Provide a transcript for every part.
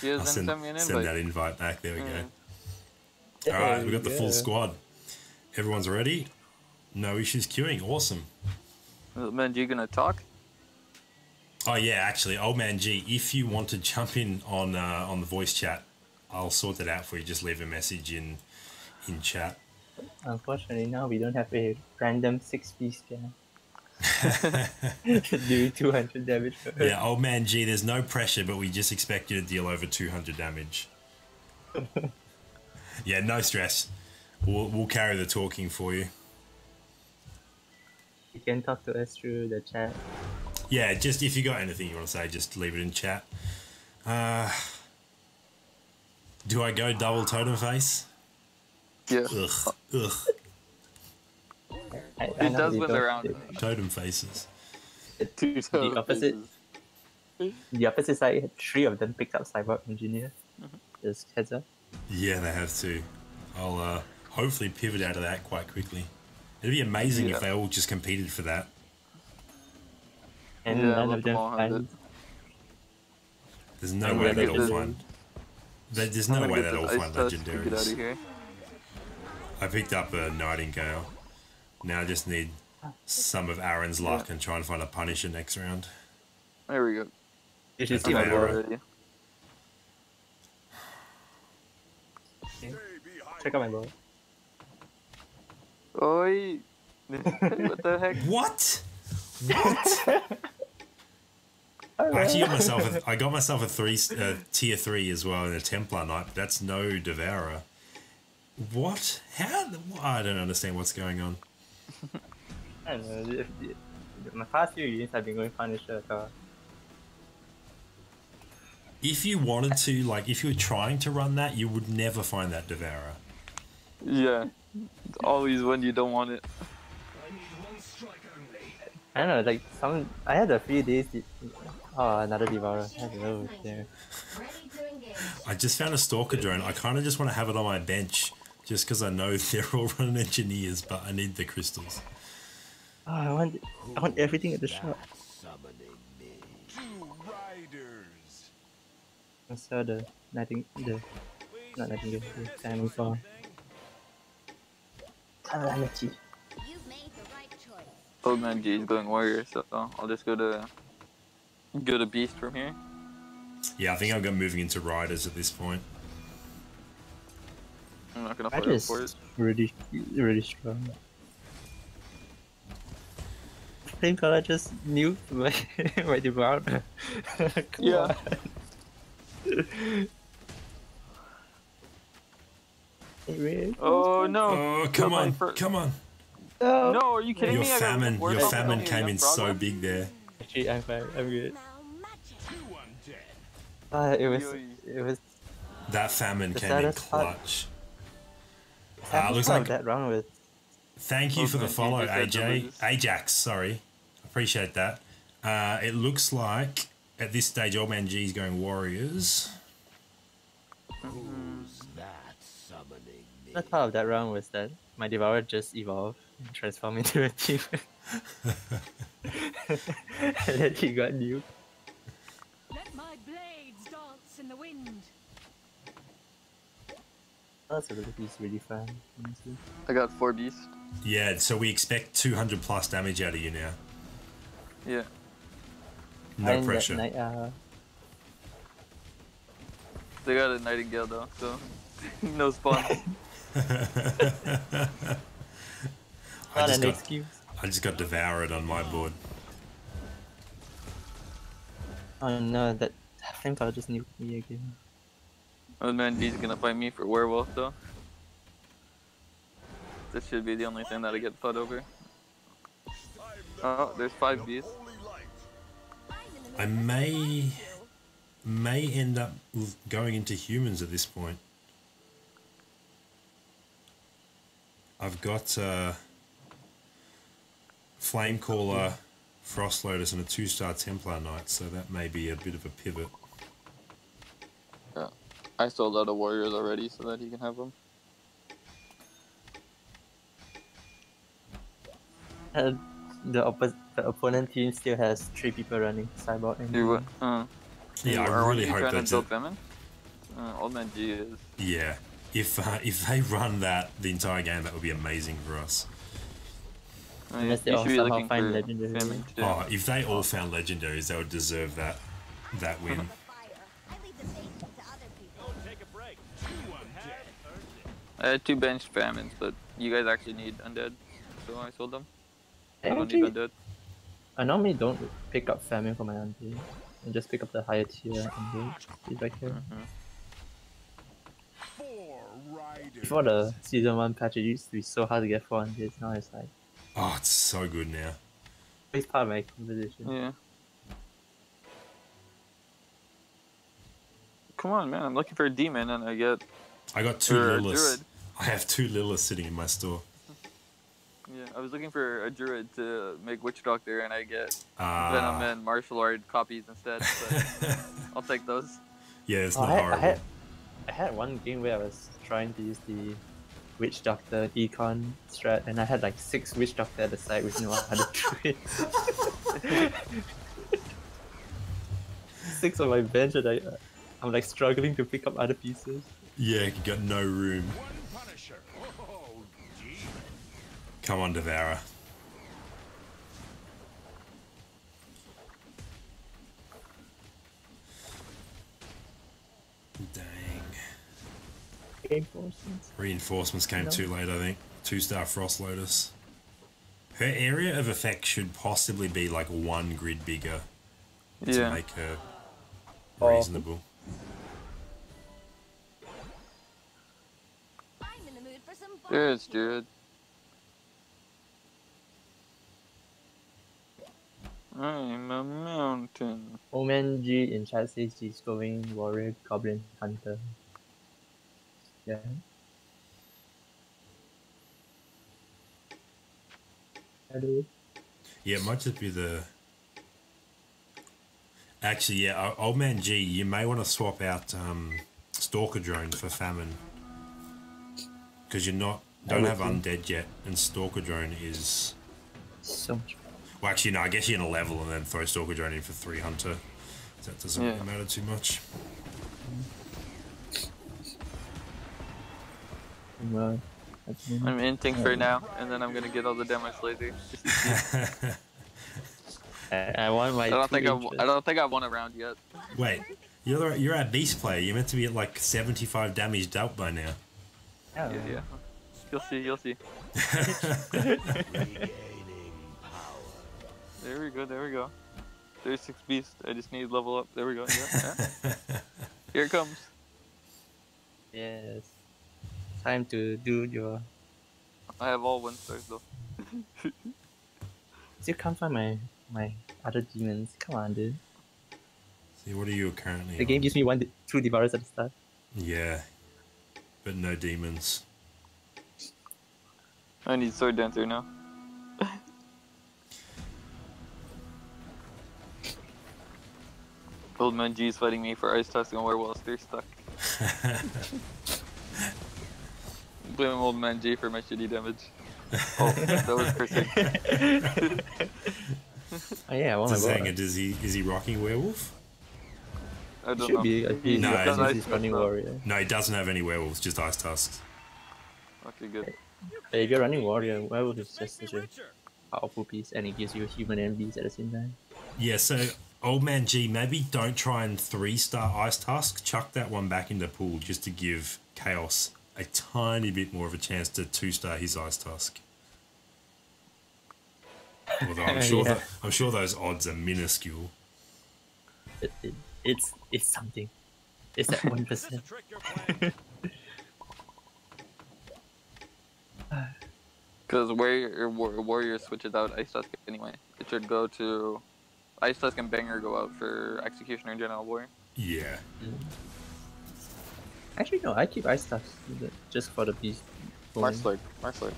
He hasn't send, sent me an send that invite. invite back. There we Mm. go. All right, we got the Yeah. full squad. Everyone's ready. No issues queuing. Awesome. Man, you gonna talk? Oh yeah, actually, old man G, if you want to jump in on uh, on the voice chat, I'll sort that out for you. Just leave a message in in chat. Unfortunately, now we don't have a random six piece scanner. Doing 200 damage. per. Yeah, old man G, there's no pressure, but we just expect you to deal over 200 damage. yeah, no stress. We'll, we'll carry the talking for you. You can talk to us through the chat. Yeah, just if you got anything you want to say, just leave it in chat. Uh, do I go double totem face? Yeah. Ugh, ugh, I, I It does we when don't- they're on. totem faces. Two The opposite. The opposite side, three of them picked up Cyborg Engineer. Mm-hmm. Just heads up. Yeah, they have to. I'll uh, hopefully pivot out of that quite quickly. It'd be amazing Yeah. if they all just competed for that. And Yeah, none of them them all have find There's no I'm way they'd get all find. There's no way get they'd all find ice dust to Get out of legendaries. I picked up a Nightingale. Now I just need some of Aaron's luck and try and find a Punisher next round. There we go. You should That's okay, board. alright. Already. Check out my board. Oi! what the heck? What? What? I actually got myself. A, I got myself a three uh, tier three as well in a Templar Knight. That's no Devourer. What? How? I don't understand what's going on. I don't know. If, if, my past few units have been going Punisher. So If you wanted to, like, if you were trying to run that, you would never find that Devourer. Yeah. It's always when you don't want it. I don't know. Like some, I had a few days. Oh, another Devourer. Hello there. I just found a Stalker drone. I kind of just want to have it on my bench, just because I know they're all running engineers, but I need the crystals. Oh, I want, I want everything at the shop. Two riders. I saw the nighting, the not nightingale, the salmon fall. Calamity. You've made the right choice. Old man G is going warrior, so I'll just go to go to beast from here. Yeah, I think I'm going moving into riders at this point. I'm not gonna That fight up is for it. really, really strong. I think I just nuked my, my devourer. Come Yeah. on. Oh no! Oh, come on, fir- come on. No. No, are you kidding Your me? I got famine, your famine came in so one. big there. Actually, I'm fine. I'm good. It. Uh, it was, it was. That famine came in saddest part- clutch. I Uh, looks like that round with. Thank you for the follow, AJ. Ajax, sorry. Appreciate that. Uh, it looks like at this stage, Old Man G is going Warriors. Who's that summoning me? The part of that round was that my devourer just evolved and transformed into a demon. and then he got nuked. Let my blades dance in the wind. That ability is really fun, honestly. I got four beast. Yeah, so we expect 200 plus damage out of you now. Yeah. No And pressure. night, uh, They got a nightingale though, so no spawn. I just, got. I just got devoured on my board. Oh no, that flame caller just nuked me again. Old man G's gonna fight me for werewolf though. This should be the only thing that I get fought over. Oh, there's five light. I may may end up going into humans at this point. I've got uh, Flame Caller, Frost Lotus, and a two star Templar Knight, so that may be a bit of a pivot. I sold out of warriors already so that he can have them. Uh, the opposite, the opponent team still has three people running cyborg and You what? Uh, Yeah, or I really you hope trying to that's build it. famine? Uh, Old Man G is. Yeah. If uh, if they run that the entire game, that would be amazing for us. I mean, Unless they you all should be somehow looking find for legendary. Famine. Oh, if they all found legendaries, they would deserve that that win. I had two benched famines, but you guys actually need undead, so I sold them. I I don't need undead. I normally don't pick up famine for my undead. I just pick up the higher tier undead. If I can. Mhm. Four. Before the season one patch, it used to be so hard to get four undeads. Now it's like Oh, it's so good now. it's part of my composition. Yeah. Come on, man! I'm looking for a demon, and I get I got two Or Liliths. Druid. I have two Liliths sitting in my store. yeah. I was looking for a druid to make witch doctor, and I get Ah, venom and martial art copies instead. But I'll take those. yeah, it's Oh, not I, had, I horrible. had I had one game where I was trying to use the witch doctor econ strat, and I had like six witch doctor at the side with no other druids. six on my bench, and I I'm like struggling to pick up other pieces. Yeah, you got no room. Come on, Devour. Dang. Reinforcements. Reinforcements came No. too late, I think. Two star Frost Lotus. Her area of effect should possibly be like one grid bigger to Yeah. make her Oh. reasonable. I'm in the mood for some There is barbecue. druid. I'm a mountain. Omen G in chat says he's going warrior, goblin, hunter. Yeah. Hello. Yeah, it might just be the. Actually, yeah, old man G, you may want to swap out um, Stalker Drone for Famine. Because you're not. Don't have undead yet, and Stalker Drone is. So much Well, actually, no, I guess you're in a level and then throw Stalker Drone in for 3 Hunter. That doesn't Yeah. really matter too much. fun. That's me. I'm inting for now, and then I'm gonna get all the damage later. Just to see. I, I want my. I don't think I, inches. I don't think I won a round yet. Wait, you're, the, you're our beast player. You're meant to be at like 75 damage dealt by now. Yeah. Yeah, yeah. You'll see, you'll see. Regaining power. There we go, there we go. 36 beast. I just need level up. There we go. Yeah, yeah. Here it comes. Yes. Time to do your. I have all one stars though. Still can't find my my other demons. Come on, dude. See, what are you currently The on? game gives me one, two devours at the start. Yeah, but no demons. I need sword dancer now. Old man G's fighting me for ice tusk and werewolves. They're stuck. Blame old man G for my shitty damage. Oh, that was cursing. Oh yeah, I want my Zanga, board. does he is he rocking werewolf? I don't Should know. be. I He- think No, he's he's- he's, running warrior. No, he doesn't have any werewolves, just ice tusks. Okay, good. But if you're running warrior, werewolf is just such a powerful piece, and it gives you human and beast at the same time. Yeah, so old man G, maybe don't try and three star ice tusk. Chuck that one back in the pool just to give chaos a tiny bit more of a chance to two star his ice tusk. Although I'm sure Yeah. that, I'm sure those odds are minuscule. It, it, it's it's something. It's that one Is this a percent. trick you're playing? Because warrior, war, warrior switches out ice tusk anyway. It should go to ice tusk and banger go out for executioner and general warrior. Yeah. Mm-hmm. Actually, no. I keep ice stuff just for the beast. Mark going. Slurk. Mark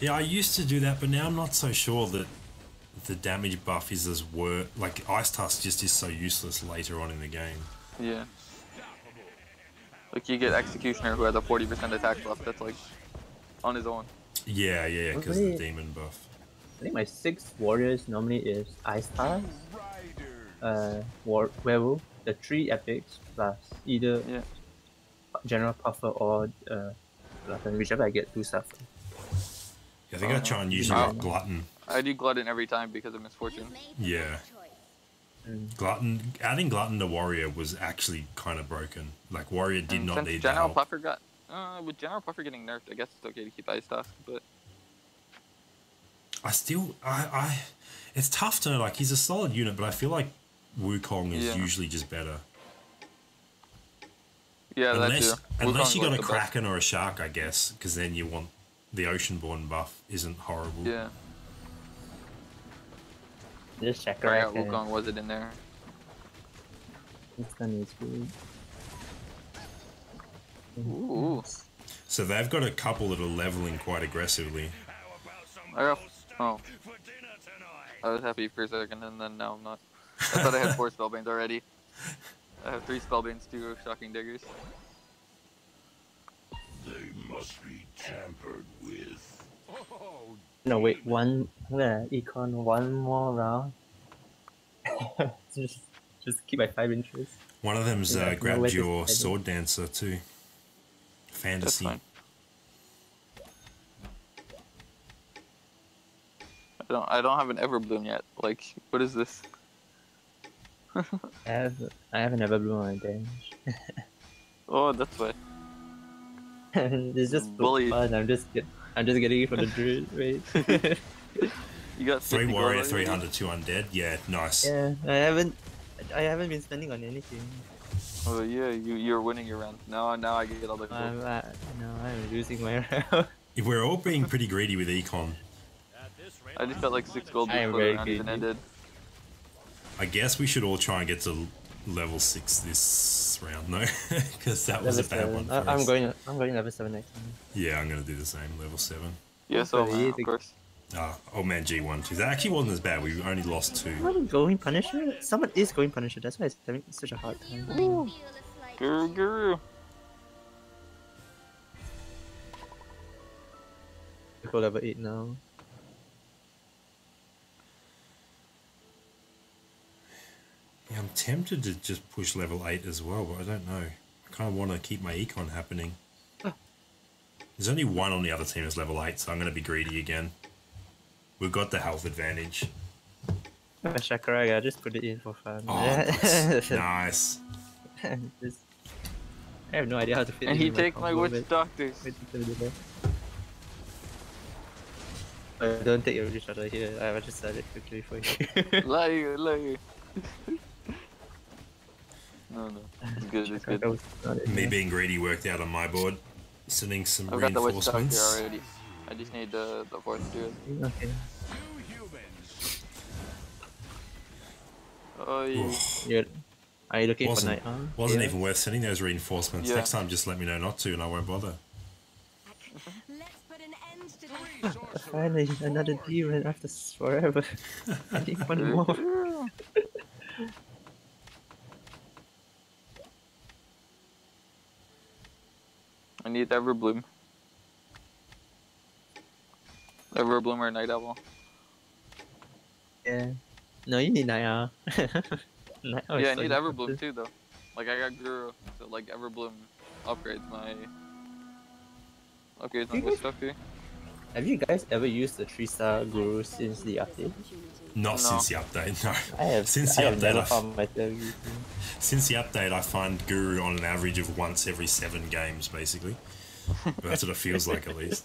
Yeah, I used to do that, but now I'm not so sure that the damage buff is as wor Like ice tusk just is so useless later on in the game. Yeah. Like you get executioner who has a 40% attack buff that's like on his own. Yeah, yeah, yeah, because the demon buff. I think my six warriors normally is ice stars, uh, war werewolf, the three epics plus either Yeah. General Puffer or uh, Glutton, whichever I get two stuff. Yeah, I think I try and use Oh. a glutton. I do glutton every time because of misfortune. You've made the Yeah. Mm. Glutton adding glutton to warrior was actually kind of broken. Like warrior did And not since need the General help. Puffer got uh, with General Puffer getting nerfed, I guess it's okay to keep Ice Tusk, but I still, I, I, it's tough to know like. He's a solid unit, but I feel like Wukong is Yeah. usually just better. yeah, unless, unless Wukong you got was a the best. kraken or a shark, I guess, because then you want the oceanborn buff isn't horrible. Yeah, Just check I right oh, Wukong was it in there? Instant is good. Ooh, So they've got a couple that are leveling quite aggressively. I got. Oh, I was happy for a second, and then now I'm not. I thought I had four spellbanes already. I have three spellbanes, two shocking daggers. They must be tampered with. Oh, No, wait, one. I'm gonna econ one more round. just, just keep my five inches. One of them's uh, grabbed your sword dancer too. That's Fantasy. I don't. I don't have an Everbloom yet. Like, what is this? I have, I haven't ever blown my damage. Oh, that's why. it's just so Bullied. fun. I'm just get, I'm just getting it for the druid. Wait. You got Three 50 gold warrior, already? two undead. Yeah, nice. yeah, I haven't, I haven't been spending on anything. Oh yeah, you you're winning your round. Now now I get all the gold. I'm, uh, no, I'm losing my round. If We're all being pretty greedy with econ. I just got like six gold before the round even ended. I guess we should all try and get to level six this round, no? Because that was a bad seven. one for I, I'm us. going, I'm going level seven next time. Yeah, I'm gonna do the same. Level seven. Yeah, so Okay, man, of course. Ah, oh man, G1 too. That actually wasn't as bad. We only lost two. Someone going Punisher? Someone is going Punisher. That's why it's having such a hard time. I feel a slight Guru Guru. Go level eight now. Yeah, I'm tempted to just push level eight as well, but I don't know. I kind of want to keep my econ happening. There's only one on the other team that's level eight, so I'm gonna be greedy again. We've got the health advantage. Uh, Shakaraga, I just put it in for fun. Oh, nice. nice. Just- I have no idea how to fit And it he in take my combo, witch doctors. wait till the end. Uh, don't take your witch doctor here. I will just sell it quickly for you. Lie, lie. no, no. It's good, it's good. Shakaraga was not in Me there. being greedy worked out on my board. Sending some I've got the witch doctor reinforcements. already. I just need the, the fourth druid. Okay. two humans. Oh, yeah. You're, you looking for Wasn't, night arm? wasn't Yeah. even worth sending those reinforcements. Yeah. Next time, just let me know not to, and I won't bother. Let's put an end to this. Three sorcerers. Finally, another forward. demon after s- forever. I need one more. I need Everbloom. Everbloom or Night Owl. Yeah. No, you need night arm yeah, I need Everbloom too, though. Like, I got Guru, so, like, Everbloom upgrades my. Upgrades my guys- doctor. Have you guys ever used the three star guru since the update? Not No. since the update, no. I have. Since the have update, I've- found myself using. Since the update, I find Guru on an average of once every seven games, basically. That's what it feels like, at least.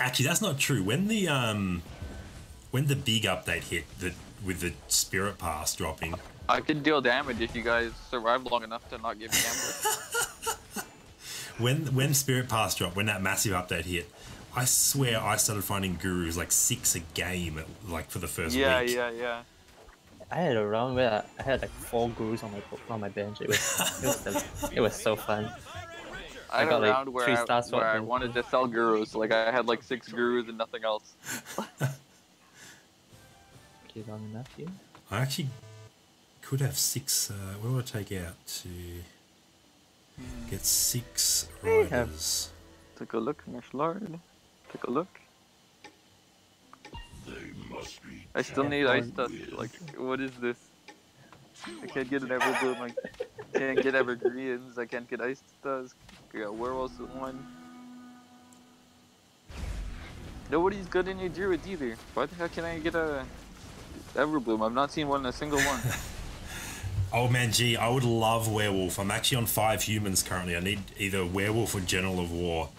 Actually, that's not true. When the um, when the big update hit, the with the spirit pass dropping, I could deal damage if you guys survive long enough to not give me ambush. when when spirit pass dropped, when that massive update hit, I swear I started finding Gurus like six a game, at, like for the first yeah, week. yeah, yeah. Yeah. I had a round where I had like four gurus on my on my bench. It was it was, the- it was so fun. I had got, a like, round where, three I, star where I swap wanted to sell gurus. Like I had like six gurus and nothing else. Okay, long enough here. I actually could have six. Uh, what do I take out to get six have- riders? Take a look, Miss Lord. Take a look. They must be I still need ice tampered dust. Like, what is this? I can't get an Everbloom. I can't get Evergreens. I can't get Ice Tusk. I got Werewolves with one. Nobody's good in your Druid either. Why the heck can I get a Everbloom? I've not seen one, in a single one. Oh man, gee, I would love werewolf. I'm actually on five humans currently. I need either werewolf or general of war.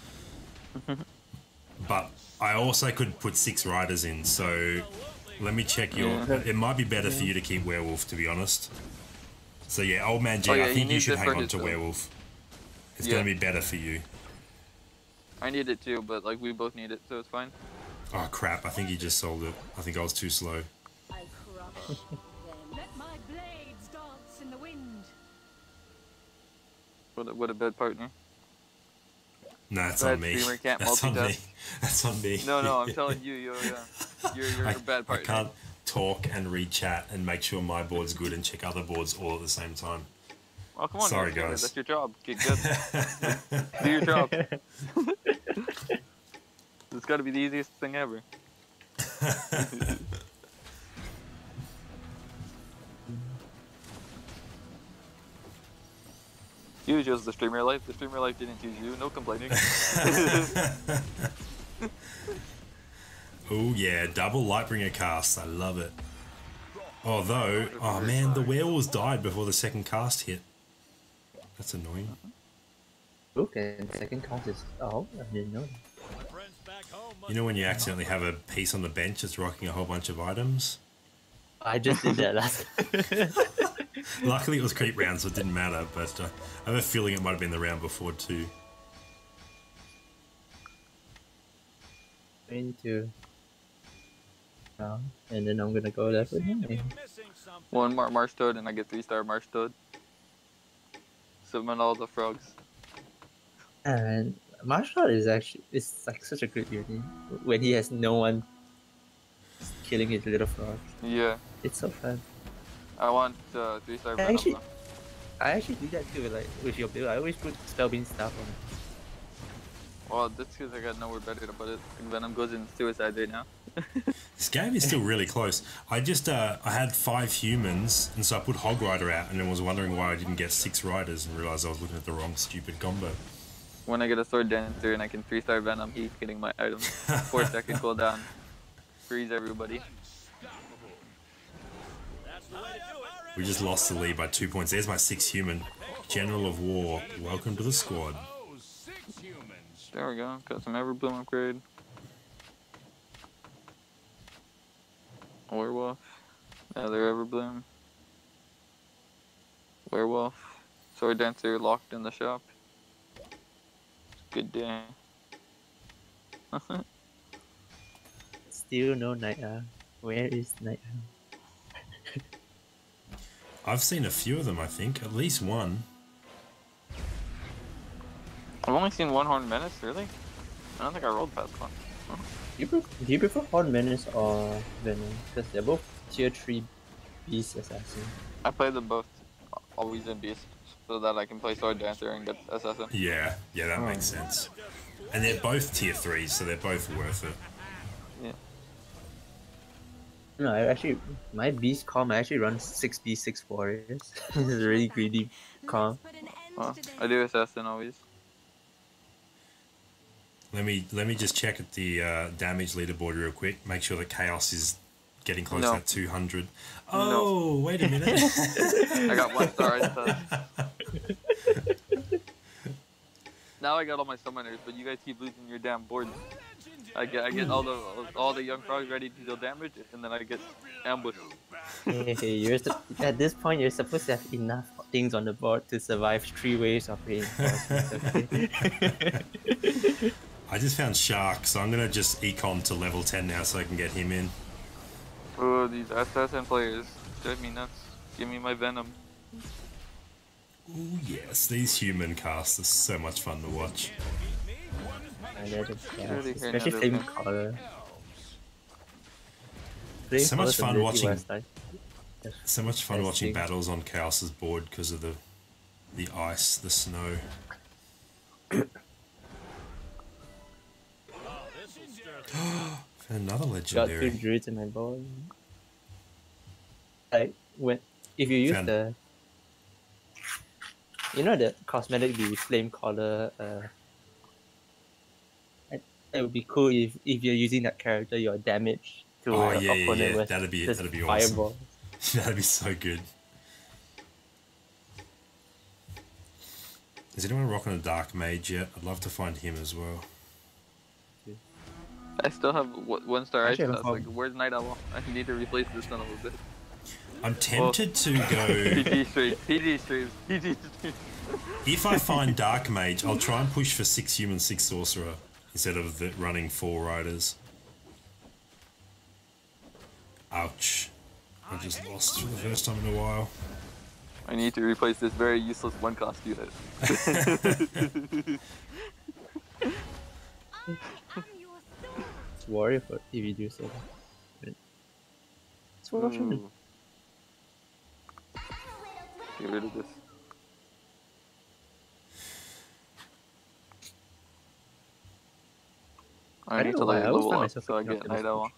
but I also could put six riders in, so let me check your. Yeah. It might be better for you to keep werewolf, to be honest. So yeah, old man G, Oh, I yeah, you think you need should hang on to build. werewolf. It's Yeah. gonna be better for you. I need it too, but like we both need it, so it's fine. Oh crap! I think he just sold it. I think I was too slow. What a, what a bad partner. Nah, that's Bad on me. streamer can't That's on me. That's on me. No, no, I'm telling you, yo, yeah. Uh, you're, you're I, a bad I can't talk and read chat and make sure my board's good and check other boards all at the same time. Oh, come on, Sorry, you're guys. That's your job. Get good. Do your job. It's got to be the easiest thing ever. You chose the streamer life. The streamer life didn't choose you. No complaining. Oh yeah, double Lightbringer cast. I love it. Oh, Although, oh man, the werewolves died before the second cast hit. That's annoying. Okay, and second cast is oh, I didn't know. You know when you accidentally have a piece on the bench that's rocking a whole bunch of items? I just did that last. Luckily it was creep round, so it didn't matter, but uh, I have a feeling it might have been the round before too. into um, and then I'm gonna go left with him. One Mar- Marsh Toad, and I get three star Marsh Toad. Summon all the frogs. And Marshall is actually it's like such a good unit when he has no one killing his little frogs. Yeah, It's so fun. I want uh, three star I Venom. actually- I actually do that too, like with your build. I always put spellbane stuff on. it. Well, that's because I got nowhere better to put it. And Venom goes in suicide right now. This game is still really close. I just uh, I had five humans, and so I put Hog Rider out, and then was wondering why I didn't get six riders, and realized I was looking at the wrong stupid combo. When I get a sword dancer and I can three star Venom, he's getting my items. Four second cooldown. Freeze everybody. We just lost the lead by two points. There's my six human. General of War, welcome to the squad. There we go. Got some Everbloom upgrade. Werewolf. Another Everbloom. Werewolf. Sword dancer locked in the shop. Good day. Still no night owl. Where is night owl? I've seen a few of them, I think. At least one. I've only seen one Horn Menace, really? I don't think I rolled past one. Do you, pref- do you prefer Horn Menace or Venom? Because they're both tier 3 beast assassin. I play them both always in Beast so that I can play Sword Dancer and get Assassin. Yeah, yeah, that makes sense. And they're both tier threes, so they're both worth it. Yeah. No, I actually, my beast calm, I actually run six b six warriors. it's a really greedy calm. Let's put an Well. I do Assassin always. Let me let me just check at the uh, damage leaderboard real quick. Make sure that chaos is getting close No. to that 200. Oh, wait a minute. I got one star. I said. now I got all my summoners, but you guys keep losing your damn boards. I get I get all the all the young frogs ready to deal damage, and then I get ambushed. hey, hey, you're at this point, you're supposed to have enough things on the board to survive three waves of reinforcements. Okay? I just found Shark, so I'm gonna just econ to level 10 now so I can get him in. Oh, these assassin players drive me nuts. Give me my venom. Oh yes, these human casts are so much fun to watch. And they're just- yeah, Really especially another Flame one. So much fun watching- So much fun I watching see. battles on Chaos's board because of the the ice, the snow. Found another Got two druids in my board. I went if you use Fan. the, you know the cosmetic, the flame caller. Uh, it, it would be cool if if you're using that character, your damage to Oh, the yeah, yeah, opponent yeah. was That'd be- just that'd be awesome. fireball. That'd be so good. Is anyone rocking a dark mage yet? I'd love to find him as well. I still have one star ice Actually, I class. Like, where's Night Owl? I need to replace this son of a bit. I'm tempted to go. PG streams, PG streams, PG streams. if I find dark mage, I'll try and push for six human, six sorcerer instead of the running four riders. Ouch! I just lost for the first time in a while. I need to replace this very useless one cost unit. I am your. It's warrior for if you do so. It's warrior. Ooh. Hmm. Get rid of this. I, I need to know why, like I level up so I get night owl.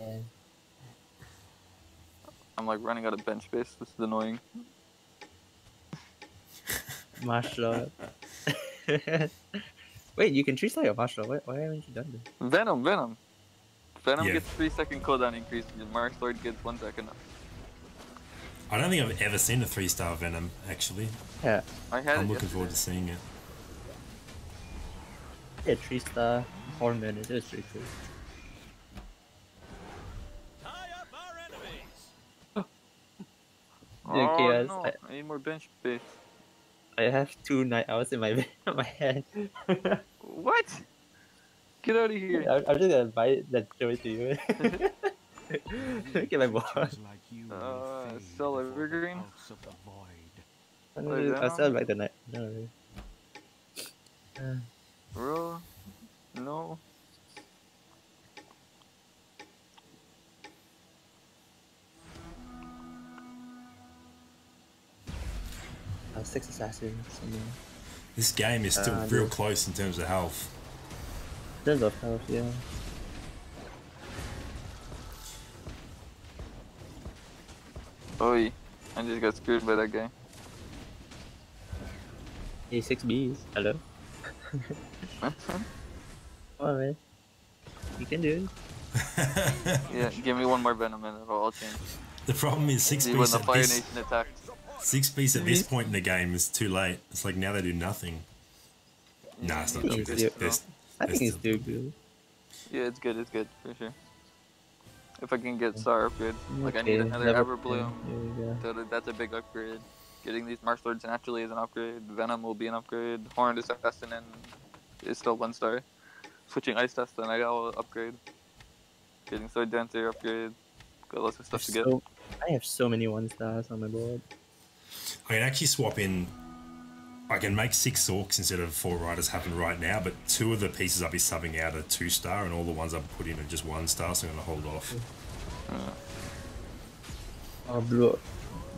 Yeah. I'm like running out of bench space. This is annoying. Martial art. Wait, you can treat your martial art. Why, why haven't you done this? Venom, Venom. Venom Yeah. gets three second cooldown increase. and Mark Sword gets one second. I don't think I've ever seen a three star Venom, actually. Yeah, I had I'm it looking forward to seeing it. Yeah, three star hornman. It is pretty cool. Oh Okay, guys, no! I- I need more bench space. I have two night owls in my my head. What? Get out of here! I'm, I'm just gonna buy it then show it to you. Look at my boss. like you will Uh, sell evergreen? pulse the void. I'm Play gonna- I'll sell like the night. No. Uh, Bro, no. uh, six assassins. Something. This game is still Uh, real yeah. close in terms of health. In terms of health, yeah. Oi, I just got screwed by that guy. Hey, six Bs. Hello. Come on, man. You can do it. yeah, give me one more venom and it'll all change. The problem is six See when piece the at Fire this Nation attacked. six piece at this mm-hmm. point in the game is too late. It's like now they do nothing. Nah, it's not Yeah, good. it's There's, there's, I think it's still good. Yeah, it's good, it's good, for sure. If I can get Star upgrade, like I need another level Everbloom. 10, Here we that's a big upgrade. Getting these Marsh Lords naturally is an upgrade. Venom will be an upgrade. Horned Assassin and is still one star. Switching Ice Tusk and I got upgrade. Getting Sword Dancer upgrade. Got lots of stuff to get. I have so many one stars on my board. I can actually swap in. I can make six orcs instead of four riders happen right now, but two of the pieces I'll be subbing out are two star, and all the ones I've put in are just one star, so I'm gonna hold off. Uh. Oh, bro.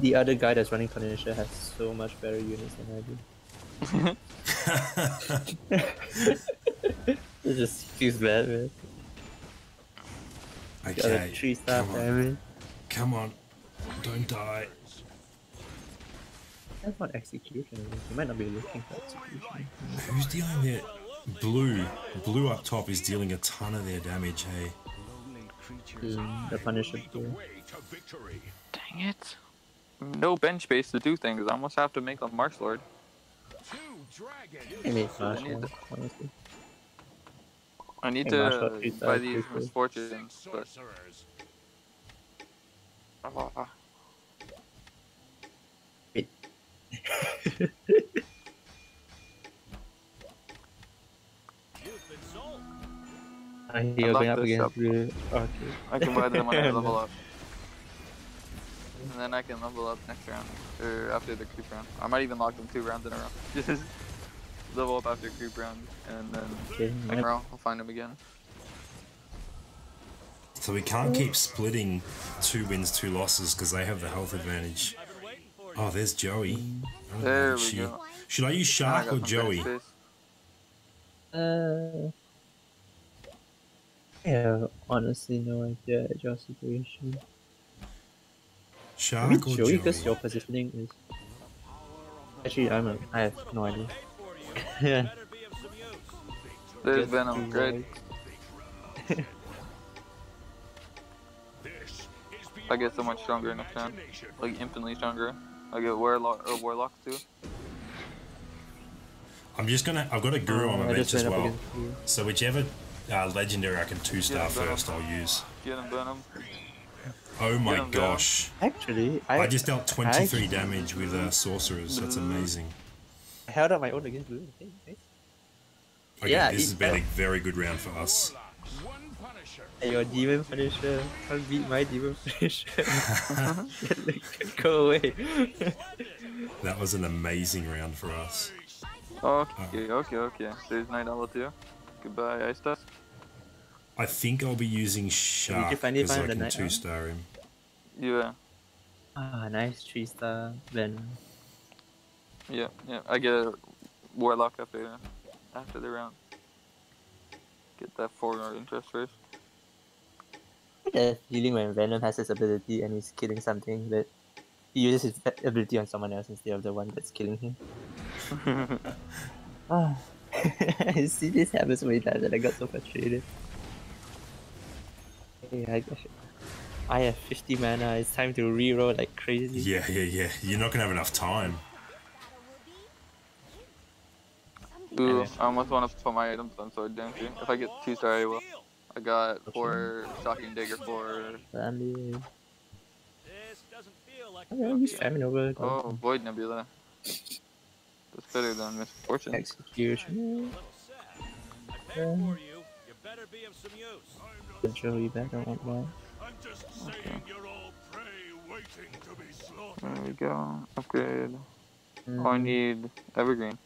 The other guy that's running Punisher has so much better units than I do. it just feels bad, man. Got a Okay, three star come on, family. come on, don't die. That's not execution. You might not be looking for execution. Who's dealing their blue? Blue up top is dealing a ton of their damage. Hey, Mm, the Punisher. the too. way to victory. Dang it. No bench space to do things. I almost have to make a Marsh Lord. I made I need Marshall, honestly. I need Hey, Marsh Lord, to buy these three misfortunes, but Sorcerers. Ah, Wait. You're locked going up this up. Okay. I can buy them when I level up. And then I can level up next round, or after the creep round. I might even lock them two rounds in a row. Just level up after creep round, and then Okay. next round I'll find them again. so we can't keep splitting two wins, two losses because they have the health advantage. Oh, there's Joey. I don't There we she- go. Should I use Now I Shark or Joey? Uh, I have honestly no idea at your situation. Shark Maybe or Joey, Joey? because your positioning is. Actually, I'm a, I have no idea. yeah. There's Just Venom, great. I get so much stronger in this turn. Like infinitely stronger. I get Warlock or Warlock too. I'm just gonna. I've got a guru on Oh, my bench as well. So whichever uh, legendary I can two star first, I'll use. Get him Venom. Oh my Yeah, gosh! Actually, I, I just dealt 23 damage with uh, sorcerers. That's amazing. I held up my own against blue. Okay, okay. Okay, Yeah, this it has been a very good round for us. Hey, your demon punisher can't beat my demon punisher. Go away. That was an amazing round for us. Okay, okay, okay. There's Night Owl too. Goodbye, Ice Tusk. I think I'll be using Shark finally because I find the can Night Owl? two star him. Yeah, ah, nice three star Venom. yeah, yeah. I get a Warlock after after the round. Get that four interest first. I get a feeling when Venom has his ability and he's killing something but he uses his ability on someone else instead of the one that's killing him. Ah, I see this happens many times and I got so frustrated. Hey, I, I have 50 mana, it's time to reroll like crazy. Yeah, yeah, yeah. You're not gonna have enough time. Ooh, I almost want to put my items on sword down too. If I get two star, I will. I got four shocking dagger, four. Family. This doesn't feel like Oh, yeah, he's famine over. Oh, void nebula. That's better than misfortune. Execution. a little sad. I paid for you. You better be of some use. Control you back, I don't want one. I'm just saying you're all prey waiting to be slaughtered. There we go. Upgrade. Mm. Oh, I need evergreen.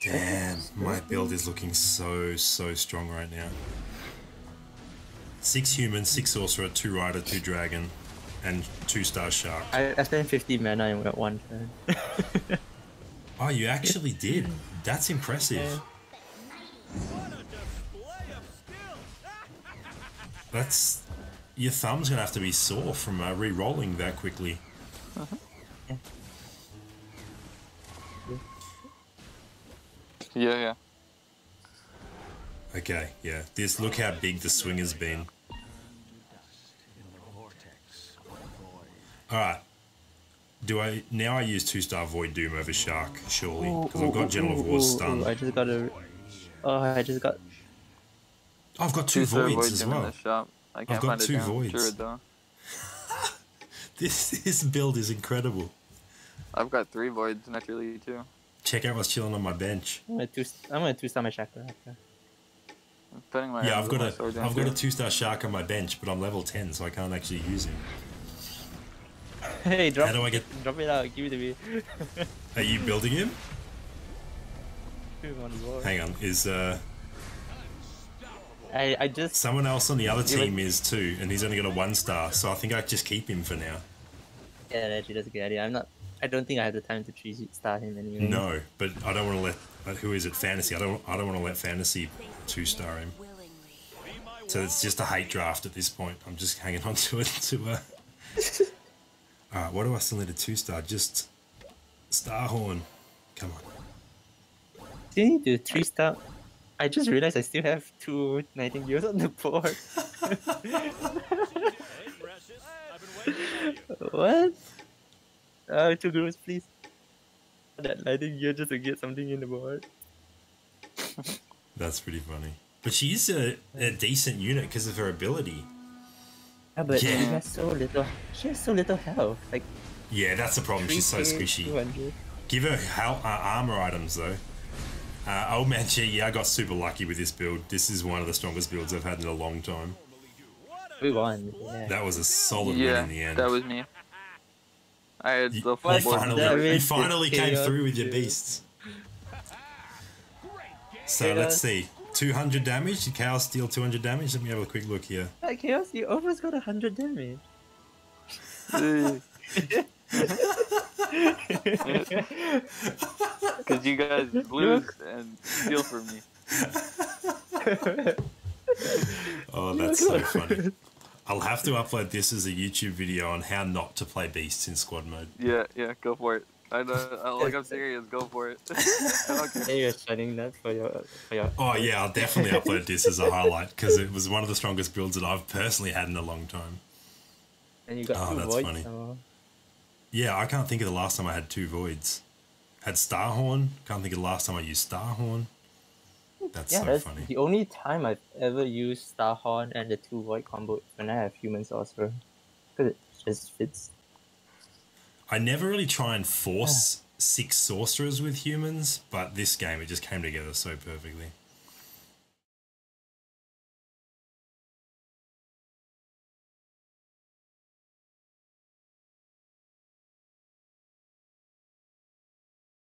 Damn, my build is looking so, so strong right now. Six human, six sorcerer, two rider, two dragon, and two star shark. I, I spent 50 mana in one turn. Oh, you actually did. That's impressive. What That's your thumb's gonna have to be sore from uh, re-rolling that quickly. Yeah, yeah. Okay, yeah. This look how big the swing has been. All right. Do I now? I use two star void doom over shark surely because I've got General of war stun. I just got a. Oh, I just got. I've got two star voids void as doom in well. the shop. I can't got find two it voids. Sure though. This this build is incredible. I've got three voids naturally too. Check out what's chilling on my bench. I'm gonna two. I'm gonna two star my chakra. I'm putting my Yeah, I've got my a sword down I've got a two star shark on my bench, but I'm level ten, so I can't actually use him. Hey, drop. How do I get? Drop it out. Give it to me. Are you building him? Two on board. Hang on, is uh I I just. someone else on the other Yeah, but- team is too, and he's only got a one star, so I think I just keep him for now. Yeah, actually, that's a good idea. I'm not. I don't think I have the time to three star him anyway. No, but I don't want to let. uh, Who is it? Fantasy. I don't. I don't want to let fantasy two star him. So it's just a hate draft at this point. I'm just hanging on to it. To uh. All right. What do I still need a two star? Just Starhorn. Come on. Do you need to three star? I just realized I still have two nightingales on the board. Hey, precious. I've been waiting for you. what? Uh, two groups, please. That nightingale just to get something in the board. That's pretty funny. But she's a, a decent unit because of her ability. Yeah, but she has so little. She has so little health. Like Yeah, that's the problem. She's so squishy. 200. Give her hel- uh, armor items though. Uh, old man Chi, yeah, I got super lucky with this build. This is one of the strongest builds I've had in a long time. We won. Yeah. That was a solid Yeah, win in the end. that was me. I had you, the full you finally, you finally came through with your beasts. So Chaos. let's see. 200 damage. Did Chaos deal 200 damage? Let me have a quick look here. Like Chaos, you almost got 100 damage. Because you guys lose and steal from me. Oh, that's so funny. I'll have to upload this as a YouTube video on how not to play beasts in squad mode. Yeah, yeah, go for it. I know, I, like I'm serious. Go for it. I don't care. Hey, you're shining that for your for your. Oh yeah, I'll definitely upload this as a highlight because it was one of the strongest builds that I've personally had in a long time. And you got Oh, two that's voids. funny. somehow. Yeah, I can't think of the last time I had two voids. Had Starhorn. Can't think of the last time I used Starhorn. That's Yeah, so that's funny. the only time I've ever used Starhorn and the two void combo when I have human sorcerer. Because it just fits. I never really try and force six sorcerers with humans, but this game it just came together so perfectly.